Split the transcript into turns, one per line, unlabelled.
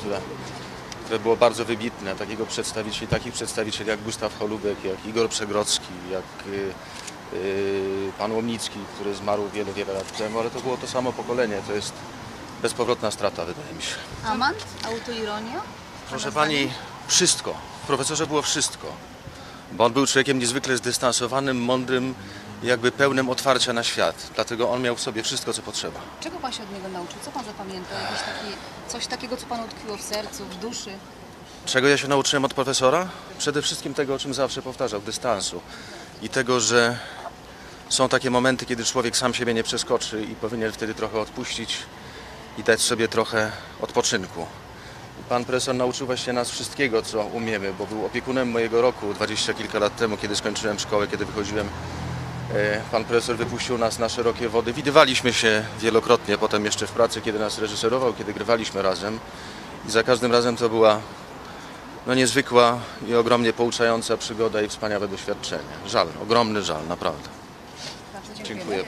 które, które było bardzo wybitne. Takiego przedstawicieli, takich przedstawicieli jak Gustaw Holubek, jak Igor Przegrodzki, jak y, y, pan Łomnicki, który zmarł wiele, wiele lat temu, ale to było to samo pokolenie. To jest bezpowrotna strata, wydaje mi się.
Amant? Autoironia?
Proszę pani, wszystko. W profesorze było wszystko. Bo on był człowiekiem niezwykle zdystansowanym, mądrym, jakby pełnym otwarcia na świat. Dlatego on miał w sobie wszystko, co potrzeba.
Czego pan się od niego nauczył? Co pan zapamiętał? Jakiś taki, coś takiego, co panu utkwiło w sercu, w duszy?
Czego ja się nauczyłem od profesora? Przede wszystkim tego, o czym zawsze powtarzał, dystansu. I tego, że są takie momenty, kiedy człowiek sam siebie nie przeskoczy i powinien wtedy trochę odpuścić i dać sobie trochę odpoczynku. Pan profesor nauczył właśnie nas wszystkiego, co umiemy, bo był opiekunem mojego roku dwadzieścia kilka lat temu, kiedy skończyłem szkołę, kiedy wychodziłem. E, Pan profesor wypuścił nas na szerokie wody. Widywaliśmy się wielokrotnie, potem jeszcze w pracy, kiedy nas reżyserował, kiedy grywaliśmy razem. I za każdym razem to była no niezwykła i ogromnie pouczająca przygoda i wspaniałe doświadczenie. Żal, ogromny żal, naprawdę.
Bardzo dziękujemy.
Dziękuję.